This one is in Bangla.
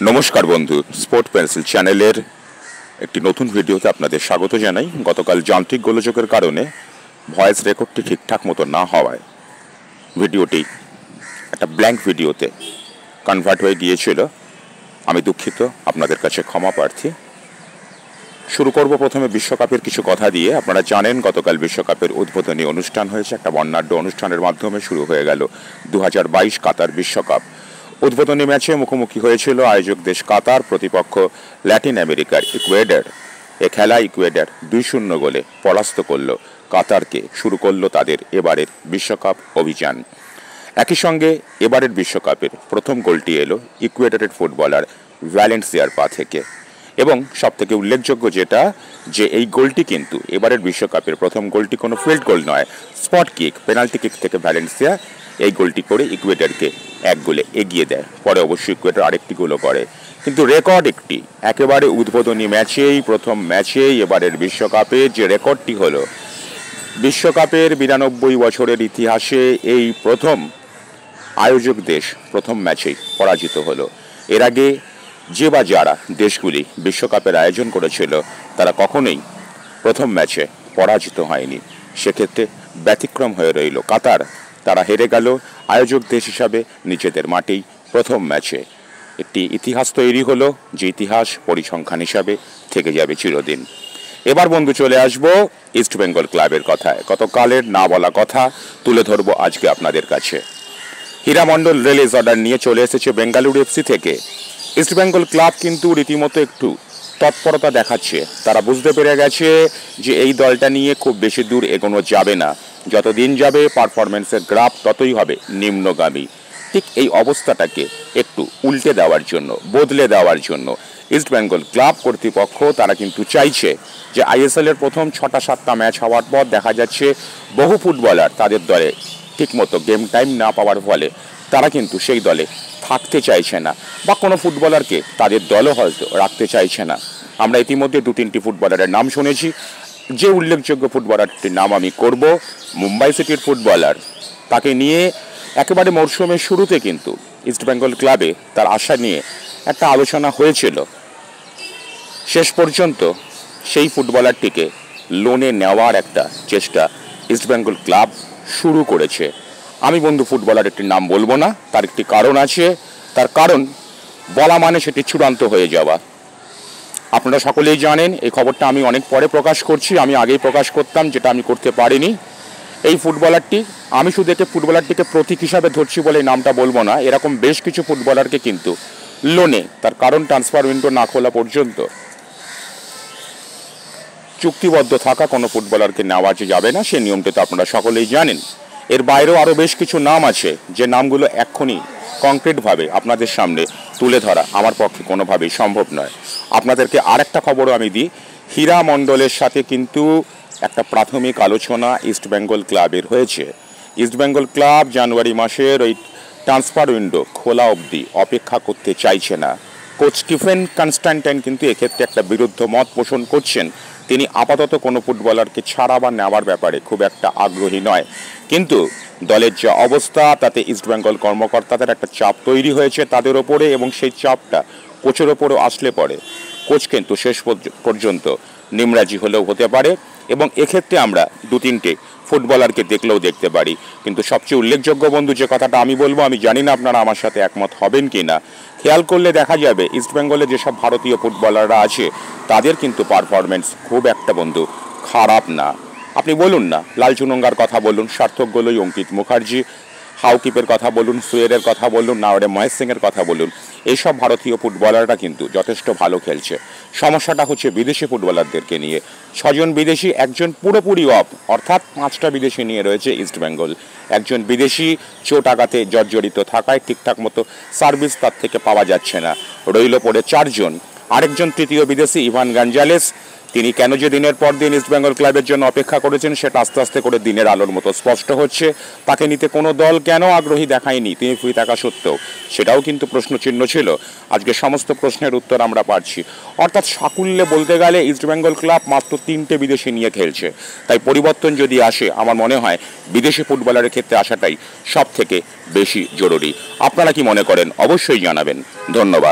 নমস্কার বন্ধু। স্পোর্ট পেন্সিল চ্যানেলের একটি নতুন ভিডিওতে আপনাদের স্বাগত জানাই। গতকাল যান্ত্রিক গোলযোগের কারণে ভয়েস রেকর্ডটি ঠিকঠাক মতো না হওয়ায় ভিডিওটি একটা ব্ল্যাঙ্ক ভিডিওতে কনভার্ট হয়ে গিয়েছিল। আমি দুঃখিত, আপনাদের কাছে ক্ষমা প্রার্থী। শুরু করব প্রথমে বিশ্বকাপের কিছু কথা দিয়ে। আপনারা জানেন, গতকাল বিশ্বকাপের উদ্বোধনী অনুষ্ঠান হয়েছে। একটা বর্ণাঢ্য অনুষ্ঠানের মাধ্যমে শুরু হয়ে গেল দু হাজার বাইশ কাতার বিশ্বকাপ। উদ্বোধনী ম্যাচে মুখোমুখি হয়েছিল আয়োজক দেশ কাতার, প্রতিপক্ষ ল্যাটিন আমেরিকার ইকুয়েডার। এ খেলা ইকুয়েডার দুই শূন্য গোলে পরাস্ত করল। কাতারকে শুরু করল তাদের এবারের বিশ্বকাপ অভিযান। একই সঙ্গে এবারের বিশ্বকাপের প্রথম গোলটি এলো ইকুয়েডারের ফুটবলার ভ্যালেন্সিয়ার পা থেকে। এবং সবথেকে উল্লেখযোগ্য যেটা, যে এই গোলটি কিন্তু এবারের বিশ্বকাপের প্রথম গোলটি কোনো ফিল্ড গোল নয় স্পট কিক পেনাল্টি কিক থেকে ভ্যালেন্সিয়া এই গোলটি করে ইকুয়েটারকে এক গোলে এগিয়ে দেয়। পরে অবশ্যই ইকুয়েটার আরেকটি গোলও করে। কিন্তু রেকর্ড একটি। একেবারে উদ্বোধনী ম্যাচেই, প্রথম ম্যাচেই এবারের বিশ্বকাপে যে রেকর্ডটি হলো, বিশ্বকাপের বিরানব্বই বছরের ইতিহাসে এই প্রথম আয়োজক দেশ, প্রথম ম্যাচেই পরাজিত হলো। এর আগে যে বা যারা দেশগুলি বিশ্বকাপের আয়োজন করেছিল, তারা কখনোই প্রথম ম্যাচে পরাজিত হয়নি। সেক্ষেত্রে ব্যতিক্রম হয়ে রইল কাতার। তারা হেরে গেল আয়োজক দেশ হিসাবে নিজেদের মাটি প্রথম ম্যাচে। একটি ইতিহাস তৈরি হলো, যে ইতিহাস পরিসংখ্যান হিসাবে থেকে যাবে চিরদিন। এবার বন্ধু চলে আসব ইস্ট বেঙ্গল ক্লাবের কথায়। গতকালের না বলা কথা তুলে ধরবো আজকে আপনাদের কাছে। হীরামণ্ডল রিলিজ অর্ডার নিয়ে চলে এসেছে বেঙ্গালুরু এফসি থেকে। ইস্ট বেঙ্গল ক্লাব কিন্তু রীতিমতো একটু তৎপরতা দেখাচ্ছে। তারা বুঝতে পেরে গেছে যে এই দলটা নিয়ে খুব বেশি দূর এগোনো যাবে না। যত দিন যাবে পারফরমেন্সের গ্রাফ ততই হবে নিম্নগামী। ঠিক এই অবস্থাটাকে একটু উল্টে দেওয়ার জন্য, বদলে দেওয়ার জন্য ইস্ট বেঙ্গল ক্লাব কর্তৃপক্ষ তারা কিন্তু চাইছে যে আইএসএল এর প্রথম ছটা সাতটা ম্যাচ হওয়ার পর দেখা যাচ্ছে বহু ফুটবলার তাদের দলে ঠিকমতো গেম টাইম না পাওয়ার ফলে তারা কিন্তু সেই দলে থাকতে চাইছে না বা কোনো ফুটবলারকে তাদের দলও হয়তো রাখতে চাইছে না। আমরা ইতিমধ্যে দু তিনটি ফুটবলারের নাম শুনেছি। যে উল্লেখযোগ্য ফুটবলারটির নাম আমি করব, মুম্বাই সিটির ফুটবলার। তাকে নিয়ে একেবারে মরশুমের শুরুতে কিন্তু ইস্টবেঙ্গল ক্লাবে তার আশা নিয়ে একটা আলোচনা হয়েছিল। শেষ পর্যন্ত সেই ফুটবলারটিকে লোনে নেওয়ার একটা চেষ্টা ইস্টবেঙ্গল ক্লাব শুরু করেছে। আমি বন্ধু ফুটবলার একটি নাম বলব না, তার একটি কারণ আছে। তার কারণ, বলা মানে সেটি চূড়ান্ত হয়ে যাওয়া। আপনারা সকলেই জানেন, এই খবরটা আমি অনেক পরে প্রকাশ করছি। আমি আগেই প্রকাশ করতাম, যেটা আমি করতে পারিনি। এই ফুটবলারটি, আমি শুধু একে ফুটবলারটিকে প্রতীক হিসাবে ধরছি বলে নামটা বলব না, এরকম বেশ কিছু ফুটবলারকে কিন্তু, লোনে, তার কারণ ট্রান্সফার উইন্ডো না খোলা পর্যন্ত। চুক্তিবদ্ধ থাকা কোনো ফুটবলারকে নেওয়া যাবে না, সে নিয়মটা তো আপনারা সকলেই জানেন। এর বাইরেও আরও বেশ কিছু নাম আছে, যে নামগুলো এক্ষুনি কংক্রিটভাবে আপনাদের সামনে তুলে ধরা আমার পক্ষে কোনোভাবেই সম্ভব নয়। আপনাদেরকে আরেকটা খবরও আমি দিই, হীরা মণ্ডলের সাথে কিন্তু একটা প্রাথমিক আলোচনা ইস্টবেঙ্গল ক্লাবের হয়েছে। ইস্টবেঙ্গল ক্লাব জানুয়ারি মাসের ওই ট্রান্সফার উইন্ডো খোলা অবধি অপেক্ষা করতে চাইছে না। কোচ স্টিফেন কনস্ট্যান্টাইন কিন্তু এক্ষেত্রে একটা বিরুদ্ধ মত পোষণ করছেন তিনি আপাতত কোনো ফুটবলারকে ছাড়া বা নেওয়ার ব্যাপারে খুব একটা আগ্রহী নয়। কিন্তু দলের যে অবস্থা, তাতে ইস্টবেঙ্গল কর্মকর্তাদের একটা চাপ তৈরি হয়েছে তাদের ওপরে এবং সেই চাপটা কোচের ওপরেও আসলে পড়ে। কোচ কিন্তু শেষ পর্যন্ত নিমরাজি হলেও হতে পারে। এবং এক্ষেত্রে আমরা দু তিনটে ফুটবলারকে দেখলেও দেখতে পারি। কিন্তু সবচেয়ে উল্লেখযোগ্য বন্ধু যে কথাটা আমি বলব, আমি জানি না আপনারা আমার সাথে একমত হবেন কি না খেয়াল করলে দেখা যাবে ইস্টবেঙ্গলে যেসব ভারতীয় ফুটবলাররা আছে, তাদের কিন্তু পারফরমেন্স খুব একটা বন্ধু খারাপ না। আপনি বলুন না, লাল চুনঙ্গার কথা বলুন, সার্থক গোলই অঙ্কিত মুখার্জি হাউকিপের কথা বলুন, সুয়েরের কথা বলুন নাওয়ারে মহেশ সিংয়ের কথা বলুন, এইসব ভারতীয় ফুটবলাররা কিন্তু যথেষ্ট ভালো খেলছে। সমস্যাটা হচ্ছে বিদেশি ফুটবলারদেরকে নিয়ে। ছজন বিদেশি, একজন পুরোপুরি অফ, অর্থাৎ পাঁচটা বিদেশি নিয়ে রয়েছে ইস্টবেঙ্গল একজন বিদেশি চোট আঘাতে জর্জরিত থাকায় ঠিকঠাক মতো সার্ভিস তার থেকে পাওয়া যাচ্ছে না। রইল পড়ে চারজন। আরেকজন তৃতীয় বিদেশি, ইভান গাঞ্জালেস তিনি কেন যে দিনের পর দিন ইস্টবেঙ্গল ক্লাবের জন্য অপেক্ষা করেছেন, সেটা আস্তে আস্তে করে দিনের আলোর মতো স্পষ্ট হচ্ছে। তাকে নিতে কোনো দল কেন আগ্রহী দেখায়নি? তিনি ফ্রি থাকা সত্ত্বেও। সেটাও কিন্তু প্রশ্নচিহ্ন ছিল। আজকে সমস্ত প্রশ্নের উত্তর আমরা পাচ্ছি। অর্থাৎ সাকুল্যে বলতে গেলে ইস্টবেঙ্গল ক্লাব মাত্র তিনটে বিদেশি নিয়ে খেলছে। তাই পরিবর্তন যদি আসে, আমার মনে হয় বিদেশি ফুটবলারের ক্ষেত্রে আসাটাই সব থেকে বেশি জরুরি। আপনারা কি মনে করেন? অবশ্যই জানাবেন। ধন্যবাদ।